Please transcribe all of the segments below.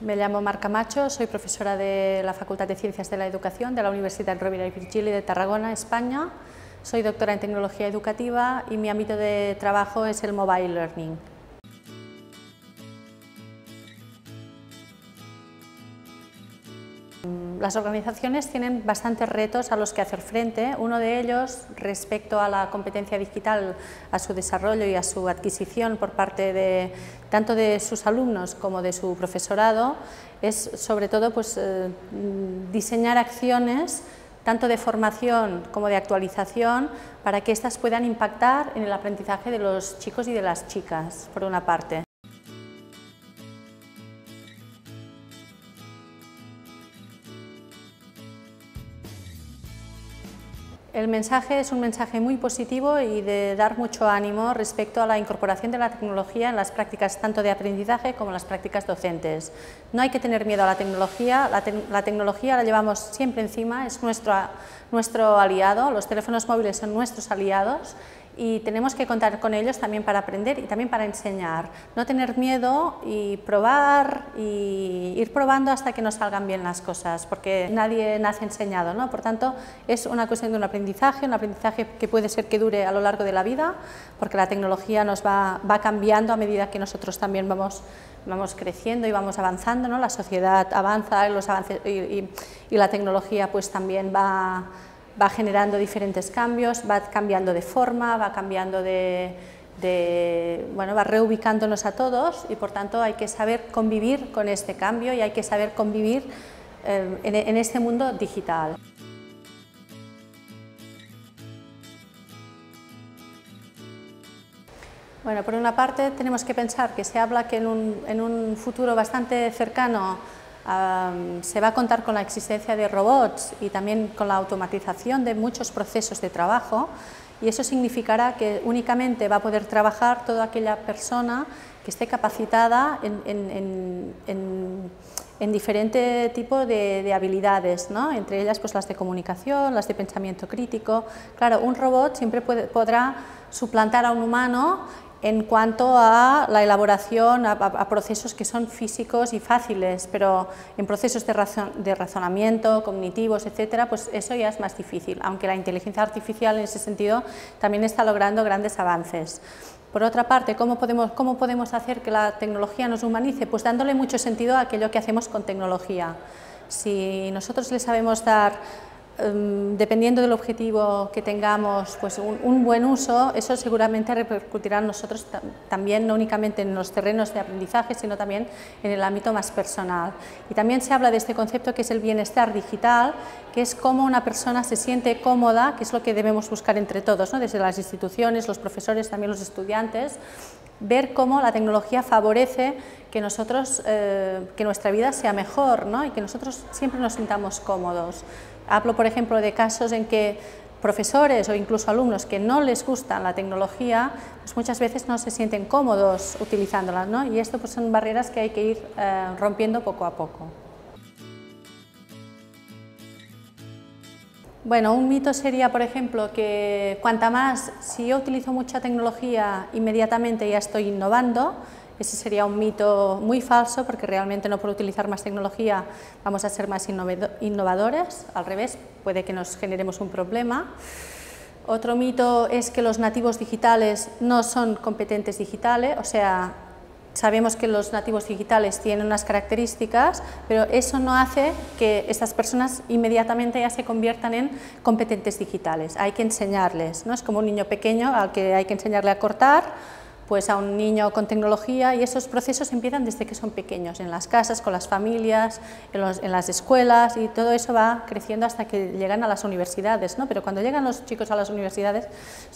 Me llamo Marca Macho, soy profesora de la Facultad de Ciencias de la Educación de la Universidad Rovira y Virgili de Tarragona, España. Soy doctora en Tecnología Educativa y mi ámbito de trabajo es el Mobile Learning. Las organizaciones tienen bastantes retos a los que hacer frente. Uno de ellos, respecto a la competencia digital, a su desarrollo y a su adquisición por parte de tanto de sus alumnos como de su profesorado, es sobre todo pues, eh, diseñar acciones tanto de formación como de actualización, para que éstas puedan impactar en el aprendizaje de los chicos y de las chicas, por una parte. El mensaje es un mensaje muy positivo y de dar mucho ánimo respecto a la incorporación de la tecnología en las prácticas tanto de aprendizaje como en las prácticas docentes. No hay que tener miedo a la tecnología, la, tecnología la llevamos siempre encima, es nuestro, nuestro aliado, los teléfonos móviles son nuestros aliados y tenemos que contar con ellos también para aprender y también para enseñar. No tener miedo y probar y ir probando hasta que nos salgan bien las cosas, porque nadie nace enseñado, ¿no? Por tanto, es una cuestión de un aprendizaje, un aprendizaje que puede ser que dure a lo largo de la vida, porque la tecnología nos va, va cambiando a medida que nosotros también vamos vamos creciendo y vamos avanzando, ¿no? la sociedad avanza los avances, y, y la tecnología pues también va, va generando diferentes cambios, va cambiando de forma, va cambiando de, bueno, va reubicándonos a todos y por tanto hay que saber convivir con este cambio y hay que saber convivir eh, en, este mundo digital. Bueno, por una parte tenemos que pensar que se habla que en un futuro bastante cercano se va a contar con la existencia de robots y también con la automatización de muchos procesos de trabajo y eso significará que únicamente va a poder trabajar toda aquella persona que esté capacitada en, en, diferente tipo de, habilidades, ¿no? entre ellas pues, las de comunicación, las de pensamiento crítico. Claro, un robot siempre podrá suplantar a un humano en cuanto a la elaboración, a, procesos que son físicos y fáciles, pero en procesos de, razonamiento, cognitivos, etcétera, pues eso ya es más difícil, aunque la inteligencia artificial en ese sentido también está logrando grandes avances. Por otra parte, ¿cómo podemos, ¿cómo podemos hacer que la tecnología nos humanice? Pues dándole mucho sentido a aquello que hacemos con tecnología. Si nosotros le sabemos dar Em, dependiendo del objetivo que tengamos, pues un, buen uso, eso seguramente repercutirá en nosotros también, no únicamente en los terrenos de aprendizaje, sino también en el ámbito más personal. Y también se habla de este concepto que es el bienestar digital, que es cómo una persona se siente cómoda, que es lo que debemos buscar entre todos, ¿no? desde las instituciones, los profesores, también los estudiantes, ver cómo la tecnología favorece que, nosotros, eh, que nuestra vida sea mejor ¿no? y que nosotros siempre nos sintamos cómodos. Hablo, por ejemplo, de casos en que profesores o incluso alumnos que no les gusta la tecnología, pues muchas veces no se sienten cómodos utilizándola, ¿no? y esto pues, son barreras que hay que ir eh, rompiendo poco a poco. Bueno, un mito sería, por ejemplo, que cuanta más, si yo utilizo mucha tecnología, inmediatamente ya estoy innovando, ese sería un mito muy falso porque realmente no por utilizar más tecnología vamos a ser más innovadores, al revés, puede que nos generemos un problema. Otro mito es que los nativos digitales no son competentes digitales, o sea, sabemos que los nativos digitales tienen unas características, pero eso no hace que estas personas inmediatamente ya se conviertan en competentes digitales. Hay que enseñarles, ¿no? es como un niño pequeño al que hay que enseñarle a cortar, pues a un niño con tecnología y esos procesos empiezan desde que son pequeños, en las casas, con las familias, en, las escuelas y todo eso va creciendo hasta que llegan a las universidades, ¿no? pero cuando llegan los chicos a las universidades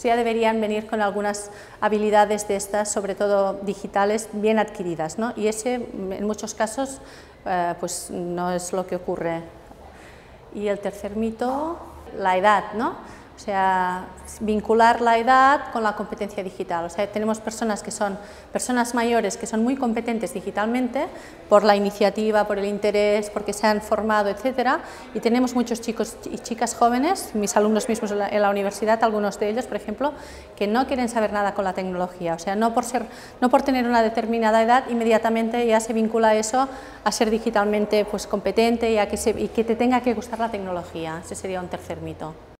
ya deberían venir con algunas habilidades de estas, sobre todo digitales, bien adquiridas ¿no? y ese en muchos casos eh, pues no es lo que ocurre. Y el tercer mito, la edad, ¿no? O sea, vincular la edad con la competencia digital. O sea, tenemos personas que son personas mayores que son muy competentes digitalmente por la iniciativa, por el interés, porque se han formado, etcétera, y tenemos muchos chicos y chicas jóvenes, mis alumnos mismos en la, universidad, algunos de ellos, por ejemplo, que no quieren saber nada con la tecnología. O sea, no por, ser, no por tener una determinada edad, inmediatamente ya se vincula eso a ser digitalmente pues, competente y, a que se, y que te tenga que gustar la tecnología. Ese sería un tercer mito.